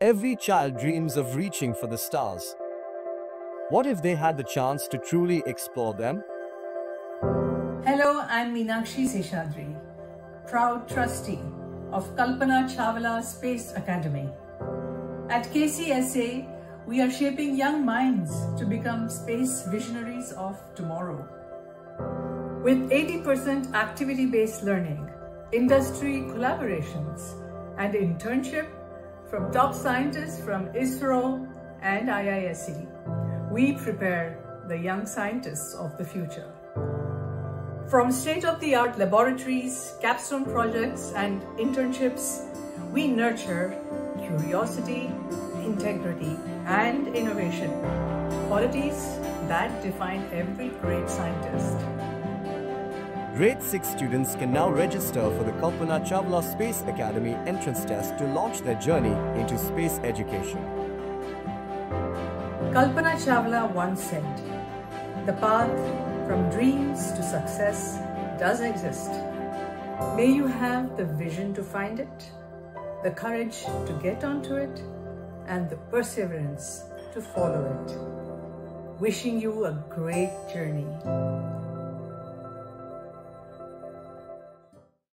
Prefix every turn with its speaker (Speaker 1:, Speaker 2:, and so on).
Speaker 1: Every child dreams of reaching for the stars. What if they had the chance to truly explore them?
Speaker 2: Hello, I'm Meenakshi Seshadri, proud trustee of Kalpana Chawla Space Academy. At KCSA, we are shaping young minds to become space visionaries of tomorrow. With 80% activity-based learning, industry collaborations, and internship from top scientists from ISRO and IISc, we prepare the young scientists of the future. From state-of-the-art laboratories, capstone projects, and internships, we nurture curiosity, integrity, and innovation, qualities that define every great scientist.
Speaker 1: Grade 6 students can now register for the Kalpana Chawla Space Academy entrance test to launch their journey into space education.
Speaker 2: Kalpana Chawla once said, the path from dreams to success does exist. May you have the vision to find it, the courage to get onto it, and the perseverance to follow it. Wishing you a great journey.